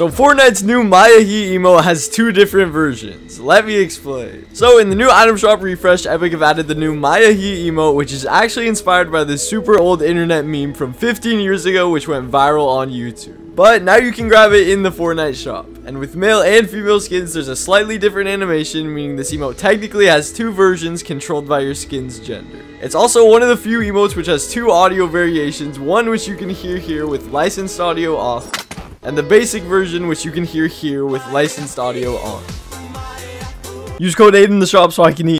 So Fortnite's new Ma-Ya-Hi emote has two different versions. Let me explain. So in the new item shop refresh, Epic have added the new Ma-Ya-Hi emote, which is actually inspired by this super old internet meme from 15 years ago, which went viral on YouTube. But now you can grab it in the Fortnite shop. And with male and female skins, there's a slightly different animation, meaning this emote technically has two versions controlled by your skin's gender. It's also one of the few emotes which has two audio variations, one which you can hear here with licensed audio off, and the basic version which you can hear here with licensed audio on. Use code Aid in the shop so I can eat